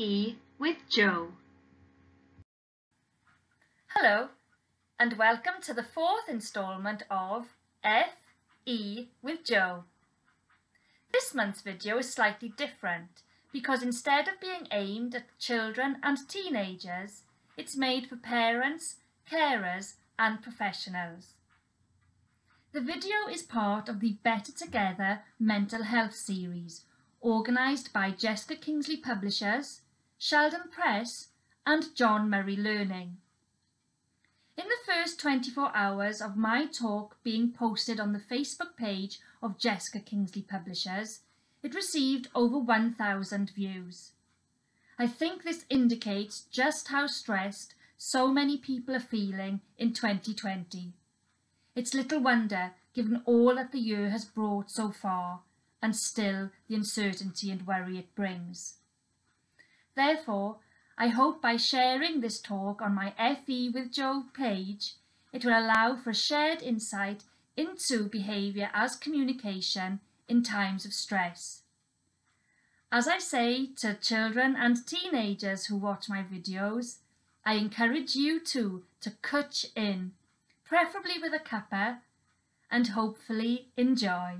FE with Jo. Hello, and welcome to the fourth instalment of FE with Jo. This month's video is slightly different because instead of being aimed at children and teenagers, it's made for parents, carers and professionals. The video is part of the Better Together mental health series organised by Jessica Kingsley Publishers, Sheldon Press and John Murray Learning. In the first 24 hours of my talk being posted on the Facebook page of Jessica Kingsley Publishers, it received over 1,000 views. I think this indicates just how stressed so many people are feeling in 2020. It's little wonder, given all that the year has brought so far, and still the uncertainty and worry it brings. Therefore, I hope by sharing this talk on my FE with Jo page, it will allow for shared insight into behaviour as communication in times of stress. As I say to children and teenagers who watch my videos, I encourage you too to cwtch in preferably with a cuppa, and hopefully enjoy.